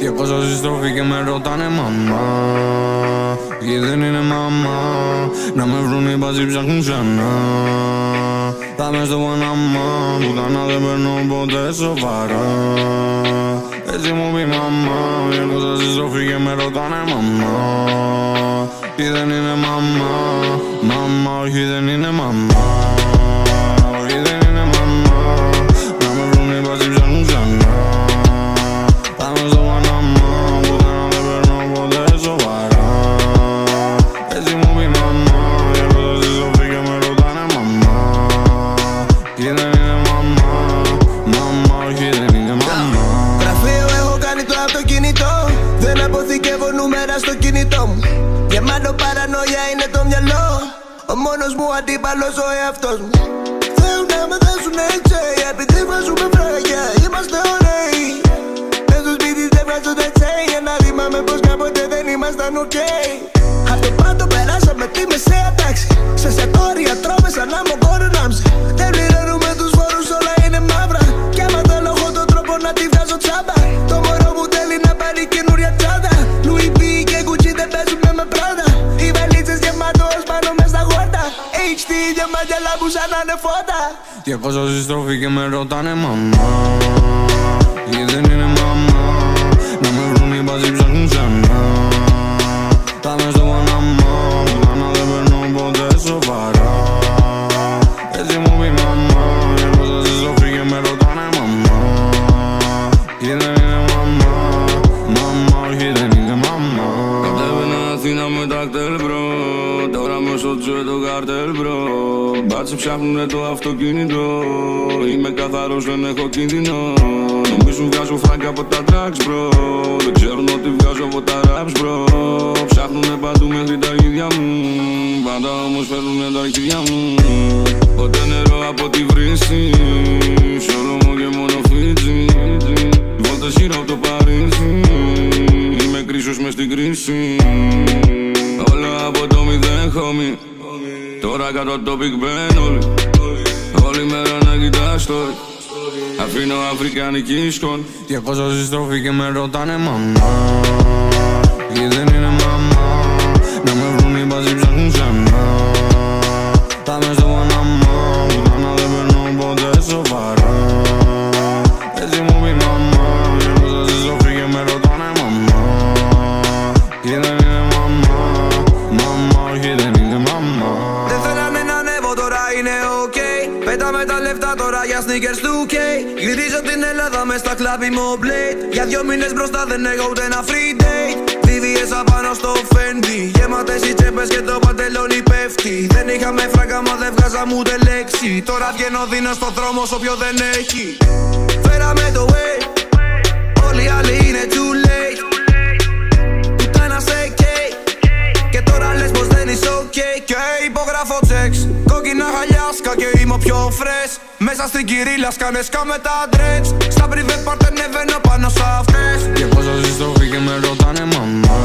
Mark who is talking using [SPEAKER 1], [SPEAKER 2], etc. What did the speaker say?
[SPEAKER 1] Διακόσα συστροφή και με ρωτάνε μαμά. Και δεν είναι μαμά. Να με βρουν οι μπαζί ψάχνουν ξανά. Θα μες στο Παναμά Που κανά δεν παίρνω ποτέ σοβαρά. Έτσι μου πει μαμά Διακόσα συστροφή και με ρωτάνε μαμά. Και δεν είναι μαμά. Μαμά όχι δεν είναι μαμά. Όχι δεν είναι μαμά. Να με βρουν οι μπαζί ψάχνουν ξανά. Θα
[SPEAKER 2] μες κάνει το αυτοκίνητο Δεν αποθηκεύω νούμερα στο κινητό μου. Γεμάτο παρανοία είναι το μυαλό. Ο μόνος μου αντίπαλος ο εαυτός μου. Θέλουν να με δέσουν έτσι Επειδή βάζουμε φράγια Είμαστε ωραίοι. Μες στο σπίτι δεν βγάζω τα τσέι Για να θυμάμαι πως κάποτε δεν ήμασταν οκ Απ' το πάντο περάσαμε τη μεσαία τάξη. Σε σετόρια τρώμε σαν να μου διαμάντια λάμπους σαν να είναι φώτα
[SPEAKER 1] Διακόσα συστροφή και με ρωτάνε μαμά. Και δεν είναι μαμά. Να με βρουν οι μπαζί ψάχνουν ξανά με τα κτέλ μπρο. Τώρα με στο τζουέ το καρτέλ μπρο. Μπάτσι ψάχνουνε το αυτοκίνητο. Είμαι καθαρός δεν έχω κίνδυνο. Νομίζουν βγάζω φράγκα από τα tracks bro Δεν ξέρουν ότι βγάζω από τα raps bro Ψάχνουνε παντού μέχρι τα ίδια μου. Πάντα όμως φέρνουνε τα αρχίδια μου. Ποτέ νερό από τη βρύση. Σ' όλο μου και μόνο φίτζι. Βόλτες γύρω από το Παρίσι. Είμαι κρίσος μες στην κρίση homie Τώρα κάτω από το Big Ben όλοι Όλη μέρα να κοιτάς το Αφήνω αφρικανική σκόν. Διακόσα συστροφή και με ρωτάνε μαμά. Και δεν είναι μαμά
[SPEAKER 2] Πέταμε τα λεφτά τώρα για sneakers του K. Γυρίζω την Ελλάδα μες στα κλαμπ μου blade. Για δυο μήνες μπροστά δεν έχω ούτε ένα free date VVS απάνω στο Fendi. Γεμάτες οι τσέπες και το παντελόνι πέφτει. Δεν είχαμε φράγκα μα δεν βγάζαμε ούτε λέξη. Τώρα βγαίνω δίνω στο δρόμο όσο πιο δεν έχει. Φέραμε το way. Όλοι οι άλλοι είναι too πιο fresh. Μέσα στην κυρίλα σκάνε με τα dreads. Στα πριβέ πάρτε ανεβαίνω πάνω σ' αυτές.
[SPEAKER 1] Διακόσα συστροφή και με ρωτάνε μαμά